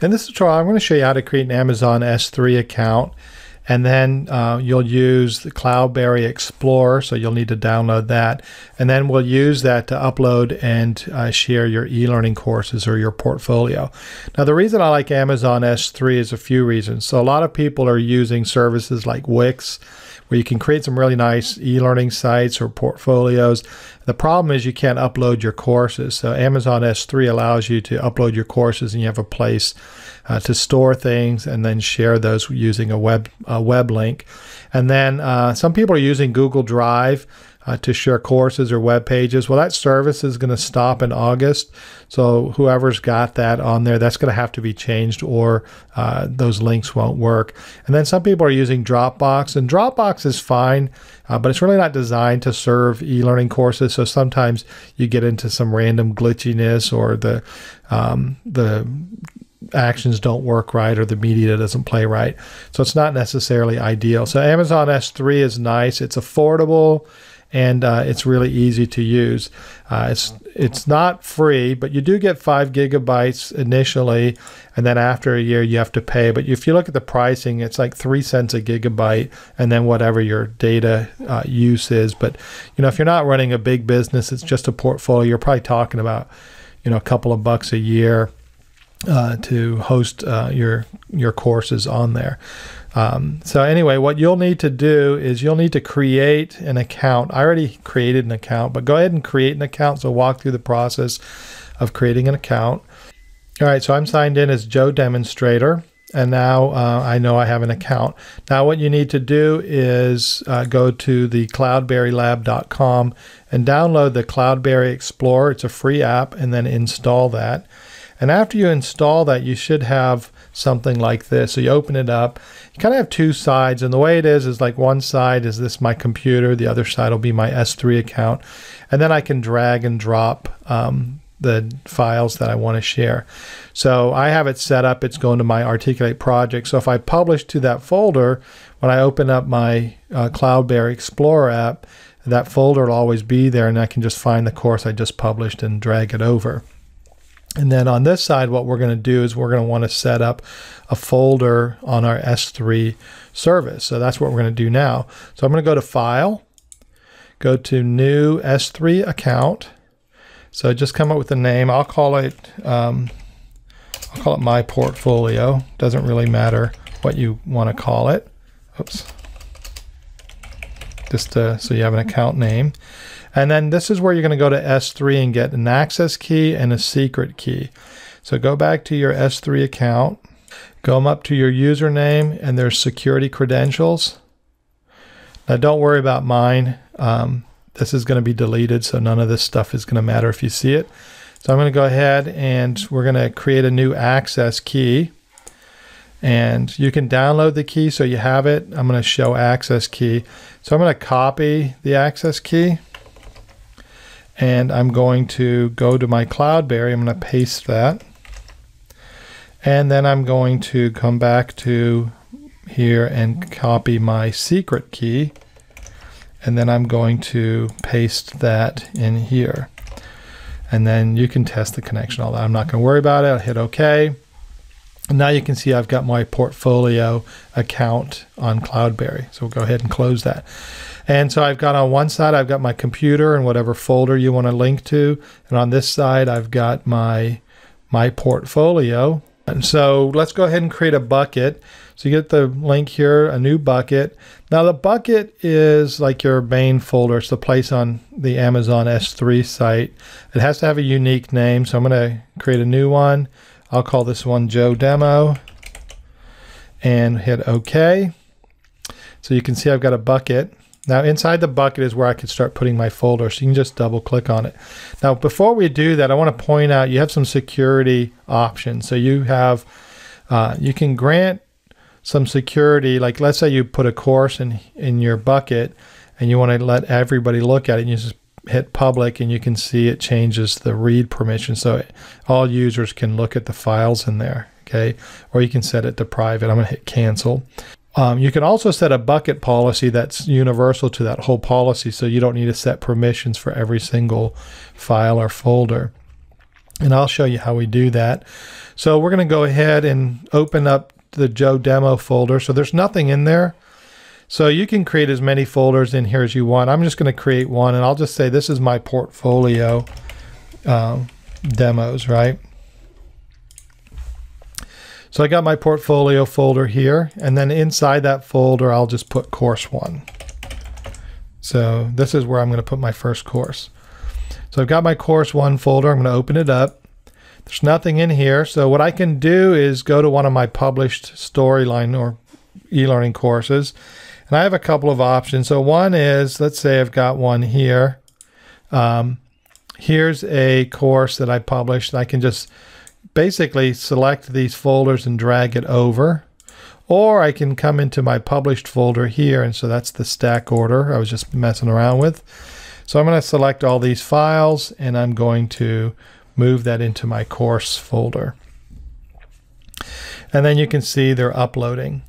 In this tutorial, I'm going to show you how to create an Amazon S3 account and then uh, you'll use the Cloudberry Explorer, so you'll need to download that. And then we'll use that to upload and uh, share your e-learning courses or your portfolio. Now, the reason I like Amazon S3 is a few reasons. So a lot of people are using services like Wix, where you can create some really nice e-learning sites or portfolios. The problem is you can't upload your courses. So Amazon S3 allows you to upload your courses and you have a place uh, to store things and then share those using a web a web link. And then uh, some people are using Google Drive uh, to share courses or web pages. Well, that service is going to stop in August. So whoever's got that on there, that's going to have to be changed or uh, those links won't work. And then some people are using Dropbox, and Dropbox is fine, uh, but it's really not designed to serve e-learning courses. So sometimes you get into some random glitchiness or the um, the actions don't work right or the media doesn't play right. So it's not necessarily ideal. So Amazon S3 is nice. It's affordable and uh, it's really easy to use. Uh, it's it's not free, but you do get five gigabytes initially, and then after a year you have to pay. But if you look at the pricing, it's like three cents a gigabyte, and then whatever your data uh, use is. But you know, if you're not running a big business, it's just a portfolio. You're probably talking about you know a couple of bucks a year uh, to host uh, your your courses on there. Um, so anyway, what you'll need to do is you'll need to create an account. I already created an account, but go ahead and create an account. So walk through the process of creating an account. All right, so I'm signed in as Joe Demonstrator, and now uh, I know I have an account. Now what you need to do is uh, go to the cloudberrylab.com and download the Cloudberry Explorer. It's a free app, and then install that. And after you install that, you should have something like this. So you open it up. You kind of have two sides, and the way it is is like one side is this my computer, the other side will be my S3 account, and then I can drag and drop um, the files that I want to share. So I have it set up. It's going to my Articulate project. So if I publish to that folder, when I open up my uh, Cloudberry Explorer app, that folder will always be there, and I can just find the course I just published and drag it over. And then on this side, what we're going to do is we're going to want to set up a folder on our S3 service. So that's what we're going to do now. So I'm going to go to File, go to New S3 Account. So just come up with a name. I'll call it um, I'll call it My Portfolio. Doesn't really matter what you want to call it. Oops. Just uh, so you have an account name. And then this is where you're going to go to S3 and get an access key and a secret key. So go back to your S3 account, go up to your username, and there's security credentials. Now don't worry about mine. Um, this is going to be deleted, so none of this stuff is going to matter if you see it. So I'm going to go ahead and we're going to create a new access key. And you can download the key so you have it. I'm going to show access key. So I'm going to copy the access key and I'm going to go to my Cloudberry. I'm going to paste that. And then I'm going to come back to here and copy my secret key. And then I'm going to paste that in here. And then you can test the connection, all that. I'm not going to worry about it. I'll hit OK. Now you can see I've got my portfolio account on Cloudberry. So we'll go ahead and close that. And so I've got on one side, I've got my computer and whatever folder you want to link to. And on this side, I've got my, my portfolio. And so let's go ahead and create a bucket. So you get the link here, a new bucket. Now the bucket is like your main folder. It's the place on the Amazon S3 site. It has to have a unique name. So I'm going to create a new one. I'll call this one Joe Demo and hit OK. So you can see I've got a bucket. Now inside the bucket is where I can start putting my folder. So you can just double click on it. Now before we do that, I want to point out you have some security options. So you have, uh, you can grant some security. Like let's say you put a course in, in your bucket and you want to let everybody look at it. You just hit public and you can see it changes the read permission. So all users can look at the files in there. Okay. Or you can set it to private. I'm going to hit cancel. Um, you can also set a bucket policy that's universal to that whole policy, so you don't need to set permissions for every single file or folder. And I'll show you how we do that. So we're going to go ahead and open up the Joe demo folder. So there's nothing in there. So you can create as many folders in here as you want. I'm just going to create one and I'll just say this is my portfolio um, demos, right? So I got my portfolio folder here and then inside that folder I'll just put course one. So this is where I'm going to put my first course. So I've got my course one folder. I'm going to open it up. There's nothing in here. So what I can do is go to one of my published storyline or e-learning courses. And I have a couple of options. So one is, let's say I've got one here. Um, here's a course that I published. I can just basically select these folders and drag it over. Or I can come into my published folder here. And so that's the stack order I was just messing around with. So I'm going to select all these files and I'm going to move that into my course folder. And then you can see they're uploading.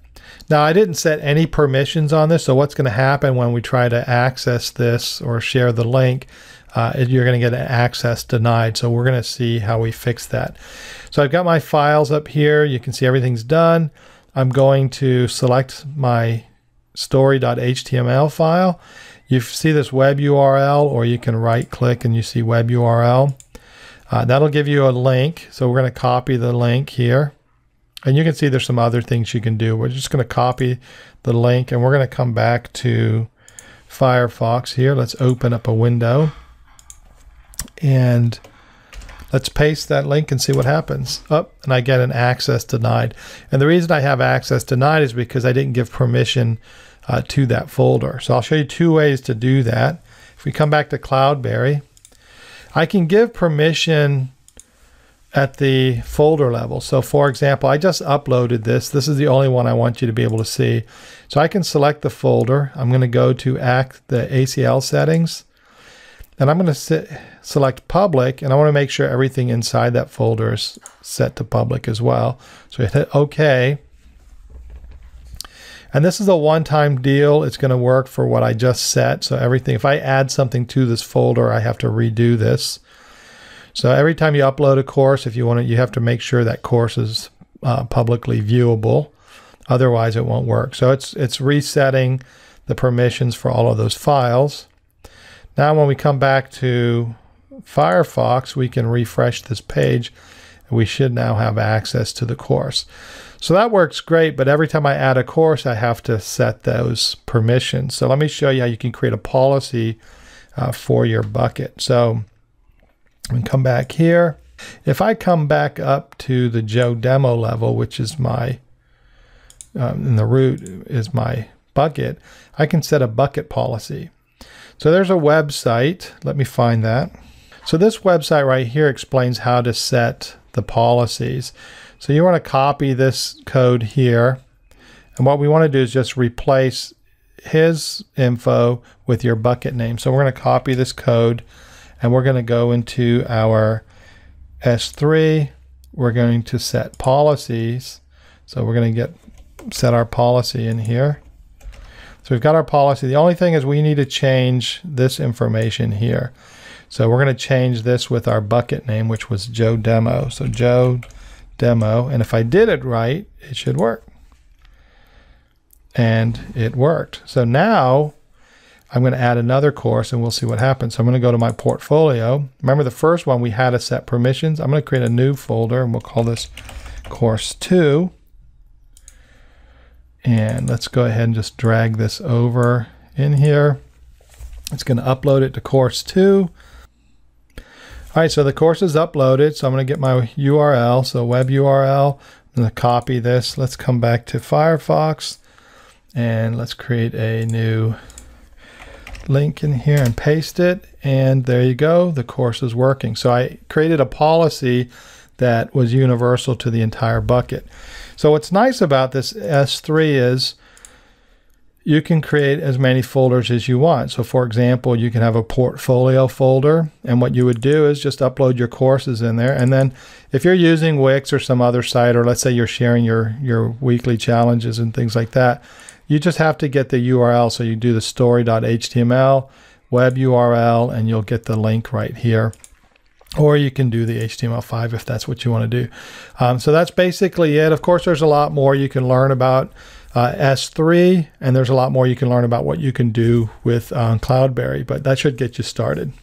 Now I didn't set any permissions on this, so what's going to happen when we try to access this or share the link, uh, you're going to get access denied. So we're going to see how we fix that. So I've got my files up here. You can see everything's done. I'm going to select my story.html file. You see this web URL or you can right click and you see web URL. Uh, that'll give you a link. So we're going to copy the link here. And you can see there's some other things you can do. We're just going to copy the link and we're going to come back to Firefox here. Let's open up a window and let's paste that link and see what happens. Up oh, and I get an access denied. And the reason I have access denied is because I didn't give permission uh, to that folder. So I'll show you two ways to do that. If we come back to Cloudberry, I can give permission at the folder level. So for example, I just uploaded this. This is the only one I want you to be able to see. So I can select the folder. I'm going to go to act the ACL settings and I'm going to select public and I want to make sure everything inside that folder is set to public as well. So hit OK. And this is a one-time deal. It's going to work for what I just set. So everything, if I add something to this folder, I have to redo this. So every time you upload a course, if you want to, you have to make sure that course is uh, publicly viewable. Otherwise, it won't work. So it's it's resetting the permissions for all of those files. Now, when we come back to Firefox, we can refresh this page we should now have access to the course. So that works great, but every time I add a course, I have to set those permissions. So let me show you how you can create a policy uh, for your bucket. So and come back here. If I come back up to the Joe demo level, which is my, um, in the root is my bucket, I can set a bucket policy. So there's a website. Let me find that. So this website right here explains how to set the policies. So you want to copy this code here. And what we want to do is just replace his info with your bucket name. So we're going to copy this code and we're going to go into our S3. We're going to set policies. So we're going to get set our policy in here. So we've got our policy. The only thing is we need to change this information here. So we're going to change this with our bucket name, which was Joe Demo. So Joe Demo. And if I did it right, it should work. And it worked. So now I'm going to add another course and we'll see what happens. So I'm going to go to my portfolio. Remember the first one we had to set permissions. I'm going to create a new folder and we'll call this course 2. And let's go ahead and just drag this over in here. It's going to upload it to course 2. All right, so the course is uploaded. So I'm going to get my URL, so web URL. I'm going to copy this. Let's come back to Firefox and let's create a new link in here and paste it. And there you go. The course is working. So I created a policy that was universal to the entire bucket. So what's nice about this S3 is you can create as many folders as you want. So for example, you can have a portfolio folder and what you would do is just upload your courses in there. And then if you're using Wix or some other site, or let's say you're sharing your, your weekly challenges and things like that, you just have to get the URL. So you do the story.html, web URL, and you'll get the link right here. or you can do the HTML5 if that's what you want to do. Um, so that's basically it. Of course, there's a lot more you can learn about uh, S3, and there's a lot more you can learn about what you can do with um, Cloudberry, but that should get you started.